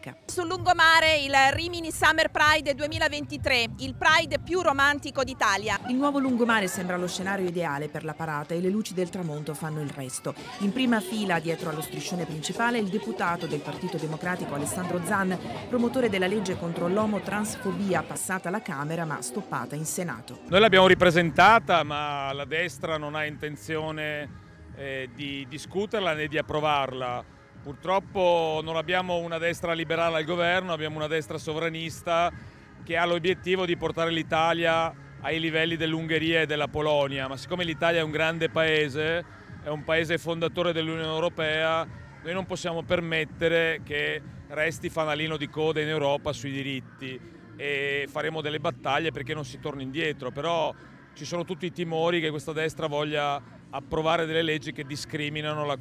manca. Sul lungomare il Rimini Summer Pride 2023, il Pride più romantico d'Italia. Il nuovo lungomare sembra lo scenario ideale per la parata e le luci del tramonto fanno il resto. In prima fila, dietro allo striscione principale, il deputato del Partito Democratico Alessandro Zan, promotore della legge contro l'omotransfobia passata alla Camera ma stoppata in Senato. Noi l'abbiamo ripresentata ma la destra non ha intenzione eh, di discuterla né di approvarla. Purtroppo non abbiamo una destra liberale al governo, abbiamo una destra sovranista che ha l'obiettivo di portare l'Italia ai livelli dell'Ungheria e della Polonia, ma siccome l'Italia è un grande paese, è un paese fondatore dell'Unione Europea, noi non possiamo permettere che resti fanalino di coda in Europa sui diritti e faremo delle battaglie perché non si torni indietro, però ci sono tutti i timori che questa destra voglia approvare delle leggi che discriminano la